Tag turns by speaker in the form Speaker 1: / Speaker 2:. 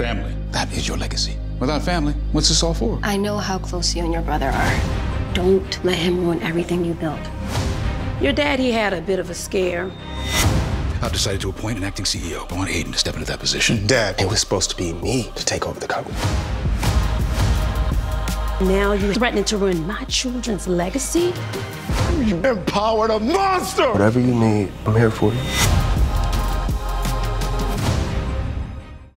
Speaker 1: Family. That is your legacy. Without family, what's this all for?
Speaker 2: I know how close you and your brother are. Don't let him ruin everything you built.
Speaker 3: Your dad, he had a bit of a scare.
Speaker 1: I've decided to appoint an acting CEO. I want Aiden to step into that position.
Speaker 4: Dad, it was supposed to be me to take over the company.
Speaker 3: Now you're threatening to ruin my children's legacy?
Speaker 4: You empowered a monster! Whatever you need, I'm here for you.